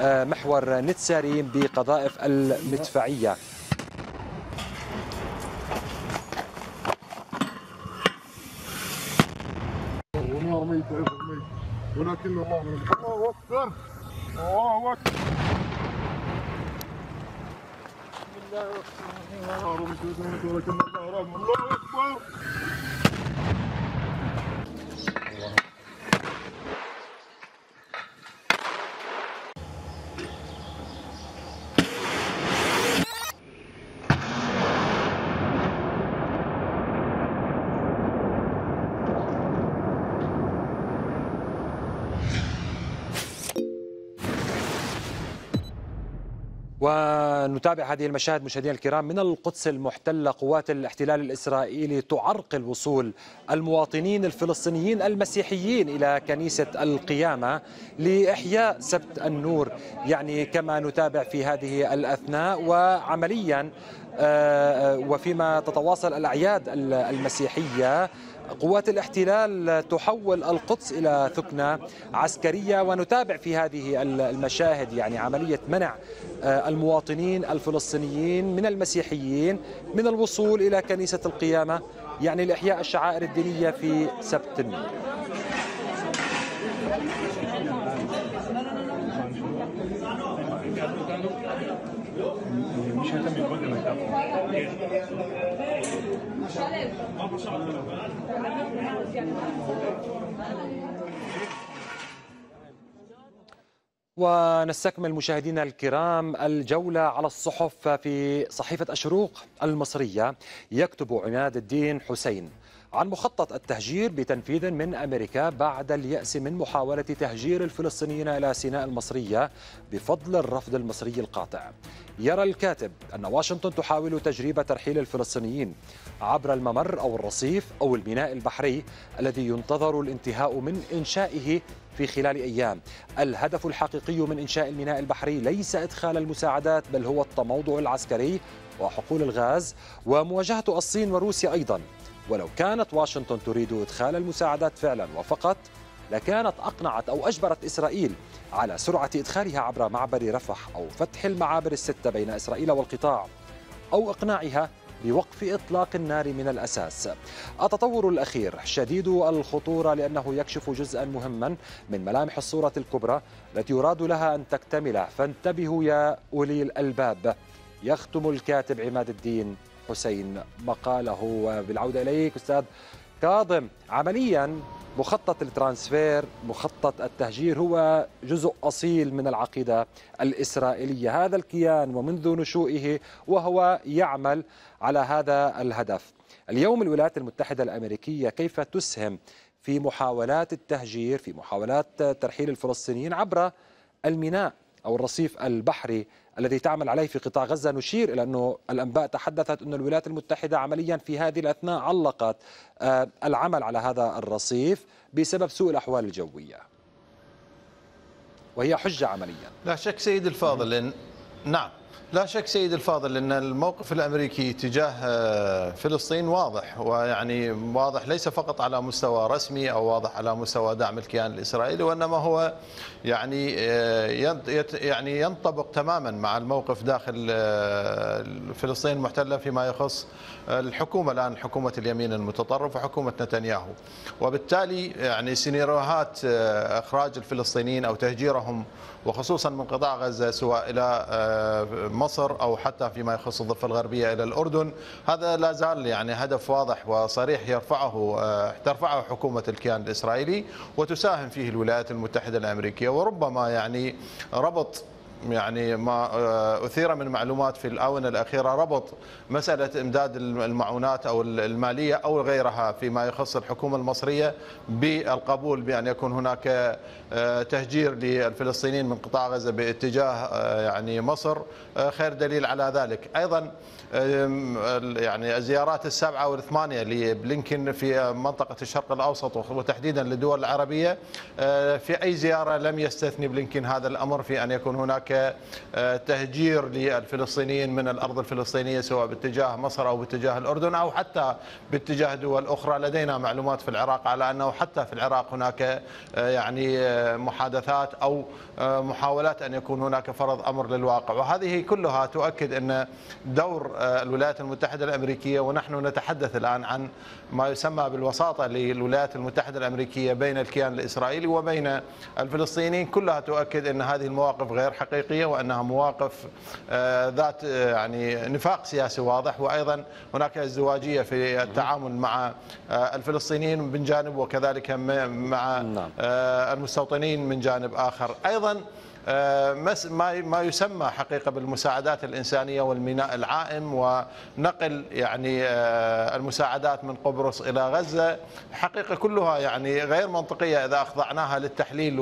S1: آه، محور نتساريم بقذائف المدفعية. الله اكبر الله أكبر. الله أكبر. Wow. ونتابع هذه المشاهد مشاهدينا الكرام من القدس المحتلة قوات الاحتلال الإسرائيلي تعرقل وصول المواطنين الفلسطينيين المسيحيين إلى كنيسة القيامة لإحياء سبت النور. يعني كما نتابع في هذه الأثناء وعمليا آه، آه، وفيما تتواصل الأعياد المسيحية قوات الاحتلال تحول القدس إلى ثكنة عسكرية ونتابع في هذه المشاهد يعني عملية منع آه، المواطنين الفلسطينيين من المسيحيين من الوصول إلى كنيسة القيامة يعني لإحياء الشعائر الدينية في سبت النور ونستكمل مشاهدينا الكرام الجولة على الصحف في صحيفة الشروق المصرية يكتب عماد الدين حسين. عن مخطط التهجير بتنفيذ من أمريكا بعد اليأس من محاولة تهجير الفلسطينيين إلى سيناء المصرية بفضل الرفض المصري القاطع. يرى الكاتب أن واشنطن تحاول تجريب ترحيل الفلسطينيين عبر الممر أو الرصيف أو الميناء البحري الذي ينتظر الانتهاء من إنشائه في خلال أيام. الهدف الحقيقي من إنشاء الميناء البحري ليس إدخال المساعدات بل هو التموضع العسكري وحقول الغاز ومواجهة الصين وروسيا أيضا. ولو كانت واشنطن تريد إدخال المساعدات فعلا وفقط لكانت أقنعت أو أجبرت إسرائيل على سرعة إدخالها عبر معبر رفح أو فتح المعابر الستة بين إسرائيل والقطاع أو إقناعها بوقف إطلاق النار من الأساس. التطور الأخير شديد الخطورة لأنه يكشف جزءا مهما من ملامح الصورة الكبرى التي يراد لها أن تكتمل. فانتبهوا يا أولي الألباب. يختم الكاتب عماد الدين حسين مقاله بالعودة إليك أستاذ كاظم. عمليا مخطط الترانسفير مخطط التهجير هو جزء أصيل من العقيدة الإسرائيلية. هذا الكيان ومنذ نشوئه وهو يعمل على هذا الهدف. اليوم الولايات المتحدة الأمريكية كيف تسهم في محاولات التهجير في محاولات ترحيل الفلسطينيين عبر الميناء؟ أو الرصيف البحري الذي تعمل عليه في قطاع غزة نشير إلى أنه الأنباء تحدثت أن الولايات المتحدة عمليا في هذه الأثناء علقت آه، العمل على هذا الرصيف بسبب سوء الأحوال الجوية. وهي حجة عمليا.
S6: لا شك سيد الفاضل نعم. لا شك سيد الفاضل إن الموقف الأمريكي تجاه آه، فلسطين واضح ويعني واضح ليس فقط على مستوى رسمي أو واضح على مستوى دعم الكيان الإسرائيلي وإنما هو يعني آه، يعني ينطبق تماما مع الموقف داخل آه، فلسطين المحتله فيما يخص الحكومة الآن حكومة اليمين المتطرف وحكومه نتنياهو. وبالتالي يعني سيناريوهات إخراج الفلسطينيين أو تهجيرهم وخصوصا من قطاع غزة سواء إلى مصر أو حتى فيما يخص الضفة الغربية إلى الأردن. هذا لا زال يعني هدف واضح وصريح يرفعه آه، ترفعه حكومة الكيان الإسرائيلي وتساهم فيه الولايات المتحدة الأمريكية. وربما يعني ربط يعني ما آه، أثير من معلومات في الآونة الأخيرة ربط مسألة إمداد المعونات أو المالية أو غيرها فيما يخص الحكومة المصرية بالقبول بأن يكون هناك آه، تهجير للفلسطينيين من قطاع غزة باتجاه آه، يعني مصر خير دليل على ذلك. أيضا يعني الزيارات السبعة والثمانية لبلينكن في منطقة الشرق الأوسط وتحديدا للدول العربية في أي زيارة لم يستثني بلينكن هذا الأمر في أن يكون هناك تهجير للفلسطينيين من الأرض الفلسطينية سواء باتجاه مصر أو باتجاه الأردن أو حتى باتجاه دول أخرى. لدينا معلومات في العراق على أنه حتى في العراق هناك يعني محادثات أو محاولات أن يكون هناك فرض أمر للواقع. وهذه كلها تؤكد أن دور الولايات المتحدة الأمريكية ونحن نتحدث الآن عن ما يسمى بالوساطة للولايات المتحدة الأمريكية بين الكيان الإسرائيلي وبين الفلسطينيين كلها تؤكد أن هذه المواقف غير حقيقية. حقيقية وأنها مواقف آه، ذات آه، يعني نفاق سياسي واضح وأيضا هناك ازدواجية في التعامل مع آه، الفلسطينيين من جانب وكذلك مع نعم. المستوطنين من جانب آخر أيضا ما يسمى حقيقة بالمساعدات الإنسانية والميناء العائم ونقل يعني آه، المساعدات من قبرص إلى غزة. حقيقة كلها يعني غير منطقية إذا أخضعناها للتحليل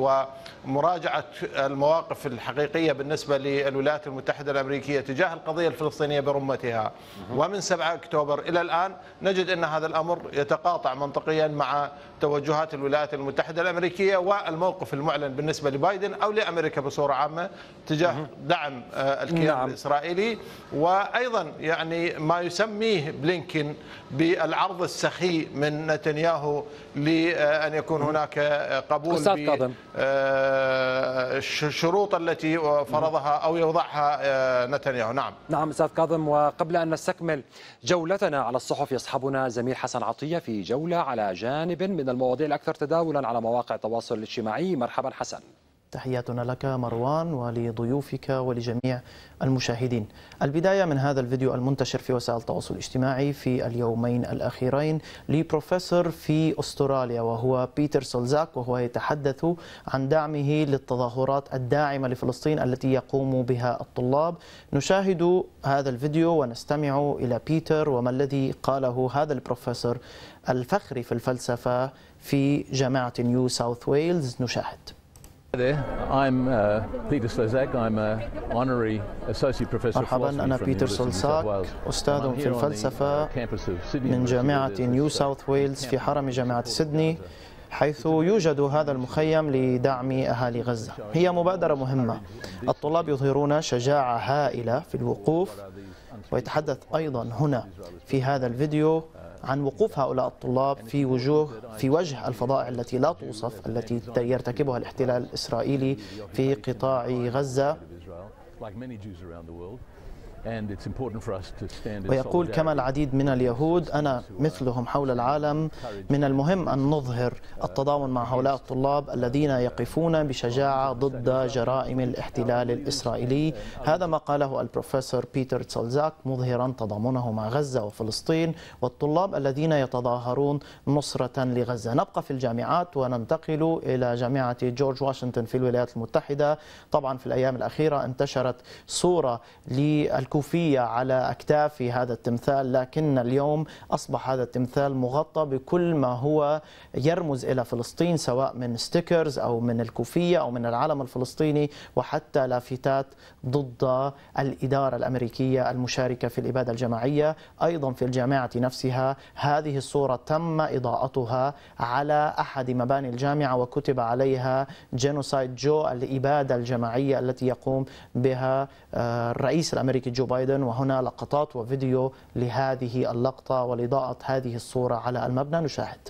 S6: ومراجعة المواقف الحقيقية بالنسبة للولايات المتحدة الأمريكية تجاه القضية الفلسطينية برمتها. ومن 7 أكتوبر إلى الآن نجد إن هذا الأمر يتقاطع منطقيا مع توجهات الولايات المتحدة الأمريكية والموقف المعلن بالنسبة لبايدن أو لأمريكا بصورة عامة تجاه دعم آه، الكيان نعم. الإسرائيلي. وأيضا يعني ما يسميه بلينكن بالعرض السخي من نتنياهو لأن يكون هناك قبول الشروط آه، التي فرضها أو يوضعها آه، نتنياهو. نعم.
S1: نعم أستاذ كاظم وقبل أن نستكمل جولتنا على الصحف يصحبنا زميل حسن عطية في جولة على جانب من المواضيع الأكثر تداولا على مواقع التواصل الاجتماعي. مرحبا حسن.
S7: تحياتنا لك مروان ولضيوفك ولجميع المشاهدين. البداية من هذا الفيديو المنتشر في وسائل التواصل الاجتماعي في اليومين الأخيرين لبروفيسور في أستراليا وهو بيتر سولزاك وهو يتحدث عن دعمه للتظاهرات الداعمة لفلسطين التي يقوم بها الطلاب. نشاهد هذا الفيديو ونستمع إلى بيتر وما الذي قاله هذا البروفيسور الفخري في الفلسفة في جامعة نيو ساوث ويلز. نشاهد. مرحبا أنا بيتر سولساك أستاذ في الفلسفة من جامعة نيو ساوث ويلز في حرم جامعة سيدني حيث يوجد هذا المخيم لدعم أهالي غزة. هي مبادرة مهمة. الطلاب يظهرون شجاعة هائلة في الوقوف ويتحدث أيضا هنا في هذا الفيديو عن وقوف هؤلاء الطلاب في وجوه في وجه الفظائع التي لا توصف التي يرتكبها الاحتلال الإسرائيلي في قطاع غزة. ويقول كما العديد من اليهود أنا مثلهم حول العالم. من المهم أن نظهر التضامن مع هؤلاء الطلاب الذين يقفون بشجاعة ضد جرائم الاحتلال الإسرائيلي. هذا ما قاله البروفيسور بيتر تسولزاك مظهرا تضامنه مع غزة وفلسطين والطلاب الذين يتظاهرون نصرة لغزة. نبقى في الجامعات وننتقل إلى جامعة جورج واشنطن في الولايات المتحدة. طبعا في الأيام الأخيرة انتشرت صورة لل الكوفية على أكتاف هذا التمثال لكن اليوم أصبح هذا التمثال مغطى بكل ما هو يرمز إلى فلسطين سواء من ستيكرز أو من الكوفية أو من العلم الفلسطيني وحتى لافتات ضد الإدارة الأمريكية المشاركة في الإبادة الجماعية. أيضا في الجامعة نفسها هذه الصورة تم إضاءتها على أحد مباني الجامعة وكتب عليها Genocide Joe الإبادة الجماعية التي يقوم بها آه، الرئيس الأمريكي جو بايدن وهنا لقطات وفيديو لهذه اللقطة ولإضاءة هذه الصورة على المبنى. نشاهد.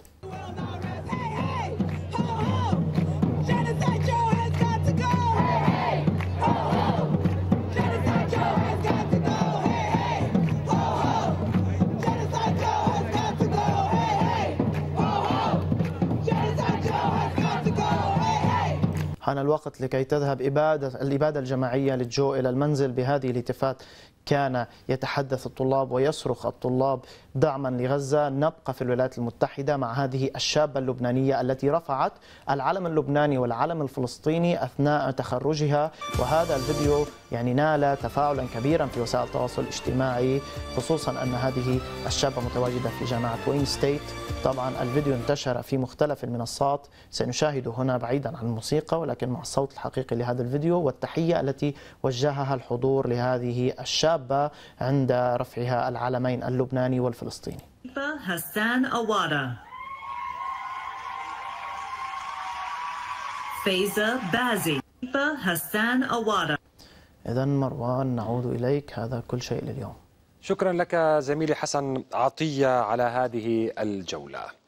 S7: حان الوقت لكي تذهب إبادة الإبادة الجماعية للجو إلى المنزل بهذه الهتافات كان يتحدث الطلاب ويصرخ الطلاب دعما لغزة نبقى في الولايات المتحدة مع هذه الشابة اللبنانية التي رفعت العلم اللبناني والعلم الفلسطيني أثناء تخرجها. وهذا الفيديو يعني نال تفاعلا كبيرا في وسائل التواصل الاجتماعي خصوصا أن هذه الشابة متواجدة في جامعة وين ستيت. طبعا الفيديو انتشر في مختلف المنصات سنشاهد هنا بعيدا عن الموسيقى ولكن مع الصوت الحقيقي لهذا الفيديو والتحية التي وجهها الحضور لهذه الشابة عند رفعها العلمين اللبناني والفلسطيني.
S8: حسان أوارا فايزة بازي. حسان أوارا
S7: إذا مروان نعود إليك. هذا كل شيء لليوم.
S1: شكرا لك زميلي حسن عطية على هذه الجولة.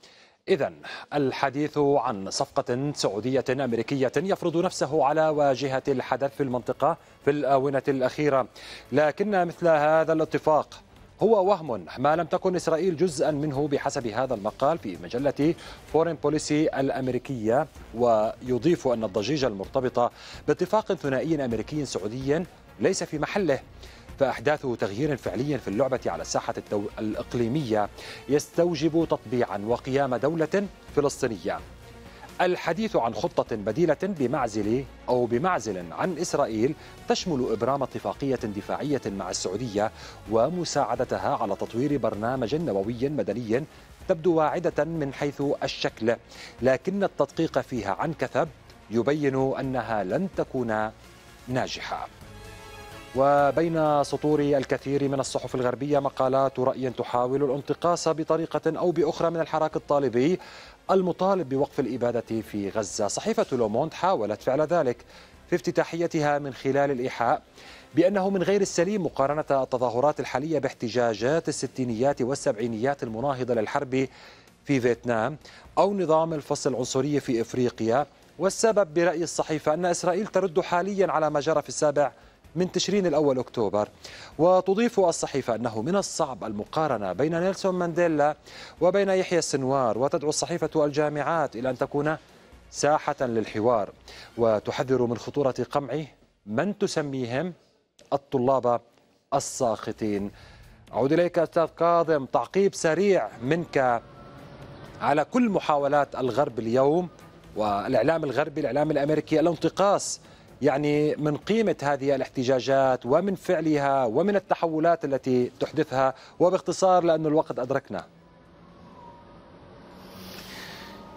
S1: إذا الحديث عن صفقة سعودية أمريكية يفرض نفسه على واجهة الحدث في المنطقة في الآونة الأخيرة لكن مثل هذا الاتفاق هو وهم ما لم تكن إسرائيل جزءا منه بحسب هذا المقال في مجلة فورين بوليسي الأمريكية ويضيف أن الضجيج المرتبط باتفاق ثنائي أمريكي سعودي ليس في محله. فأحداث تغيير فعلي في اللعبة على الساحة الإقليمية يستوجب تطبيعا وقيام دولة فلسطينية. الحديث عن خطة بديلة بمعزل أو بمعزل عن إسرائيل تشمل إبرام اتفاقية دفاعية مع السعودية ومساعدتها على تطوير برنامج نووي مدني تبدو واعدة من حيث الشكل لكن التدقيق فيها عن كثب يبين أنها لن تكون ناجحة. وبين سطور الكثير من الصحف الغربية مقالات رأي تحاول الانتقاص بطريقة أو بأخرى من الحراك الطالبي المطالب بوقف الإبادة في غزة. صحيفة لوموند حاولت فعل ذلك في افتتاحيتها من خلال الإيحاء بأنه من غير السليم مقارنة التظاهرات الحالية باحتجاجات الستينيات والسبعينيات المناهضة للحرب في فيتنام أو نظام الفصل العنصري في إفريقيا. والسبب برأي الصحيفة أن إسرائيل ترد حاليا على ما جرى في السابع من تشرين الأول أكتوبر. وتضيف الصحيفة أنه من الصعب المقارنة بين نيلسون مانديلا وبين يحيى السنوار وتدعو الصحيفة الجامعات إلى أن تكون ساحة للحوار وتحذر من خطورة قمع من تسميهم الطلاب الساخطين. أعود إليك أستاذ كاظم تعقيب سريع منك على كل محاولات الغرب اليوم والإعلام الغربي الإعلام الأمريكي الانتقاص يعني من قيمة هذه الاحتجاجات ومن فعلها ومن التحولات التي تحدثها وباختصار لأن الوقت أدركنا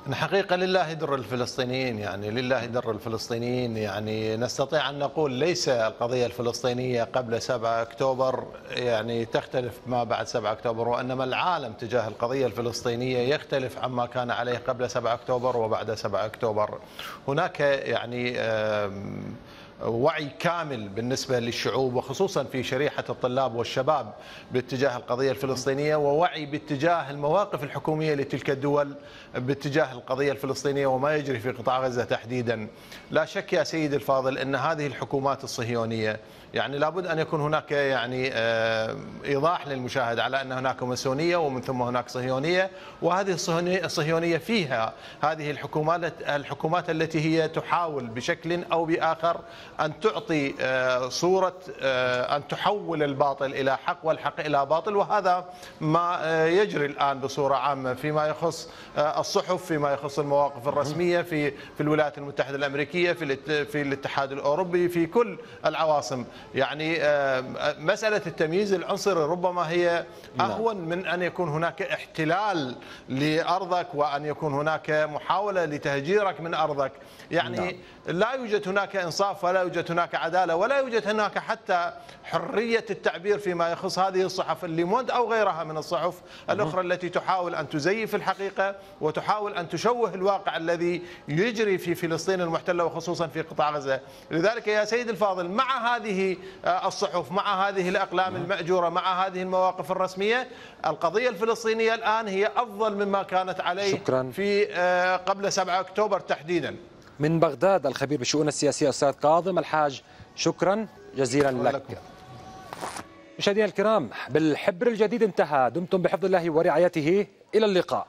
S6: الحقيقة لله در الفلسطينيين يعني لله در الفلسطينيين يعني نستطيع أن نقول ليس القضية الفلسطينية قبل 7 أكتوبر يعني تختلف ما بعد 7 أكتوبر وإنما العالم تجاه القضية الفلسطينية يختلف عما كان عليه قبل 7 أكتوبر وبعد 7 أكتوبر. هناك يعني وعي كامل بالنسبة للشعوب وخصوصا في شريحة الطلاب والشباب باتجاه القضية الفلسطينية ووعي باتجاه المواقف الحكومية لتلك الدول باتجاه القضية الفلسطينية وما يجري في قطاع غزة تحديدا. لا شك يا سيدي الفاضل أن هذه الحكومات الصهيونية يعني لابد أن يكون هناك يعني آه، إيضاح للمشاهد على أن هناك ماسونية ومن ثم هناك صهيونية وهذه الصهيونيه فيها هذه الحكومات الحكومات التي هي تحاول بشكل أو بآخر أن تعطي آه، صورة آه، أن تحول الباطل إلى حق والحق إلى باطل وهذا ما يجري الآن بصورة عامة فيما يخص الصحف فيما يخص المواقف الرسمية في في الولايات المتحدة الأمريكية في في الاتحاد الأوروبي في كل العواصم. يعني آه، مسألة التمييز العنصري ربما هي نعم. أهون من أن يكون هناك احتلال لأرضك وأن يكون هناك محاولة لتهجيرك من أرضك يعني نعم. لا يوجد هناك إنصاف ولا يوجد هناك عدالة ولا يوجد هناك حتى حرية التعبير فيما يخص هذه الصحف الليموند أو غيرها من الصحف الأخرى التي تحاول أن تزيف الحقيقة وتحاول أن تشوه الواقع الذي يجري في فلسطين المحتلة وخصوصا في قطاع غزة لذلك يا سيد الفاضل مع هذه الصحف. مع هذه الأقلام المأجورة مع هذه المواقف الرسمية القضية الفلسطينية الآن هي أفضل مما كانت عليه شكرا. في آه، قبل 7 أكتوبر تحديدا.
S1: من بغداد الخبير بالشؤون السياسية أستاذ كاظم الحاج شكرا جزيلا لك. مشاهدينا الكرام بالحبر الجديد انتهى. دمتم بحفظ الله ورعايته. إلى اللقاء.